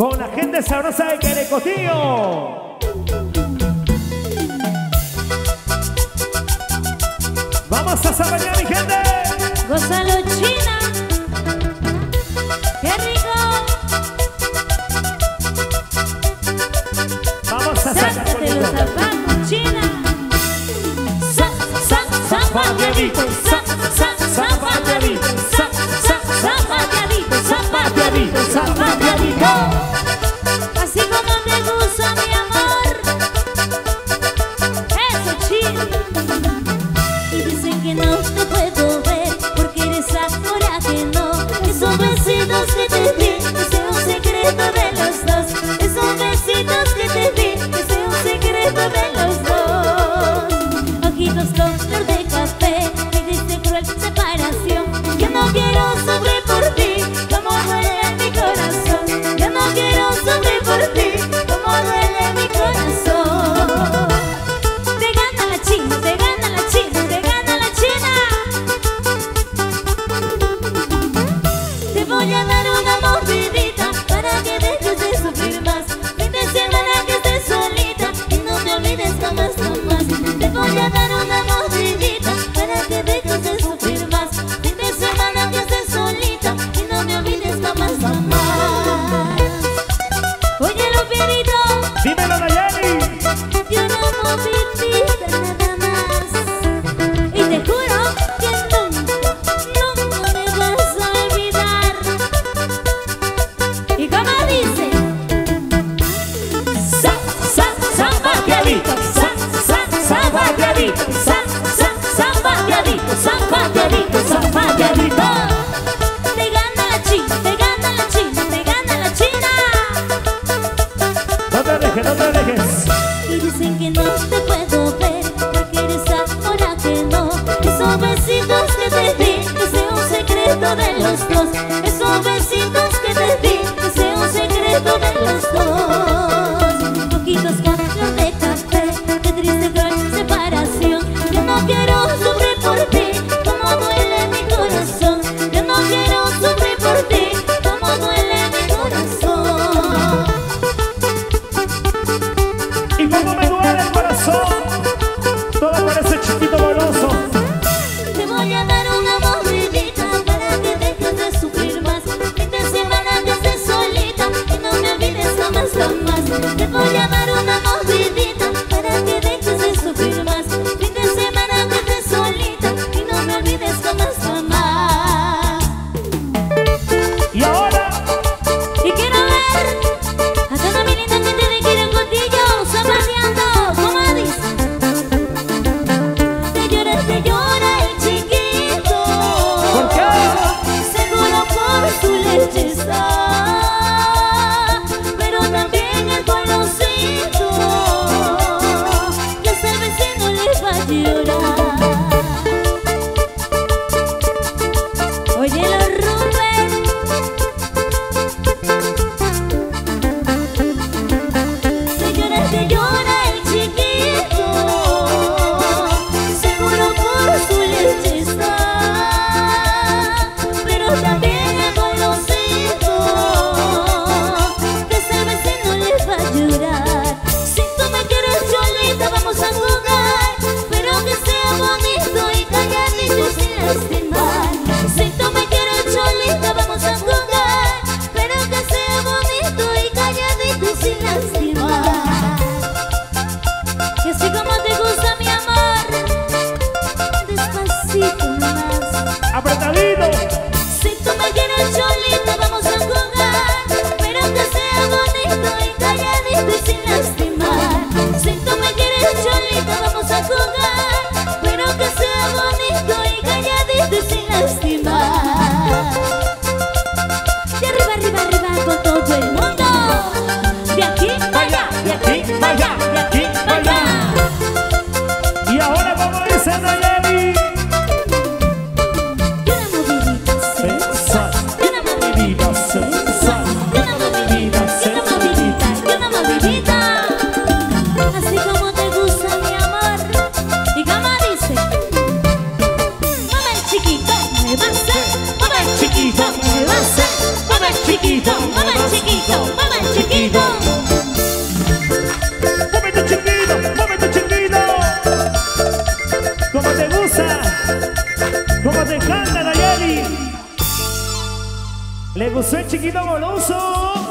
con la gente sabrosa de Querecotío. Vamos a sabañar, mi gente. Gózalo, China. ¡Qué rico! Vamos a Sácate los zapatos, China. Sa, sa, zapateadito, sa, sa, zapateadito, sa, sa, zapateadito, zapateadito, zapateadito. You. salsa, como te encanta Nayeli. Le gustó el chiquito goloso.